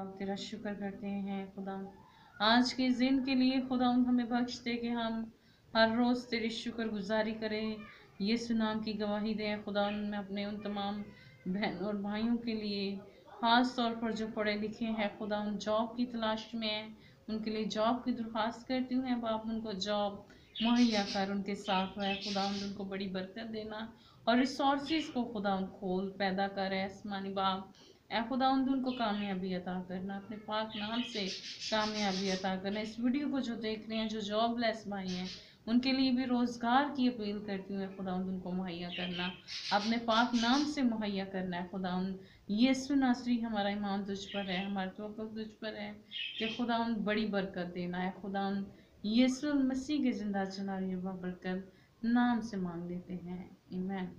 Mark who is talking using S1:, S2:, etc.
S1: पाक तेरा शुक्र करते हैं, खुदा। आज के दिन के लिए खुदा हमें बख्श दे कि हम हर रोज़ तेरी शुक्र गुजारी करें ये सुनाम की गवाही दें। खुदा, मैं अपने उन तमाम बहन और भाइयों के लिए ख़ास तौर पर जो पढ़े लिखे हैं, खुदा, उन जॉब की तलाश में हैं। उनके लिए जॉब की दरख्वास्त करती हूँ बाप। उनको जॉब मुहैया कर उनके साथ है। खुदा, उनको बड़ी बरकत देना और रिसोर्सेज को खुदा खोल पैदा कर आसमानी बाप ए खुदा उन को कामयाबी अता करना, अपने पाक नाम से कामयाबी अता करना। इस वीडियो को जो देख रहे हैं, जो जॉब जॉबलेस भाई हैं, उनके लिए भी रोज़गार की अपील करती हूँ खुदा उनको मुहैया करना। अपने पाक नाम से मुहैया करना है खुदा उन, यीशु नासरी हमारा ईमान तुझ पर है, हमारा तो तुझ पर है, कि खुदा उन बड़ी बरकत देना है खुदा उन, यीशु मसीह के ज़िंदा चला बरकत नाम से मांग लेते हैं। ईमान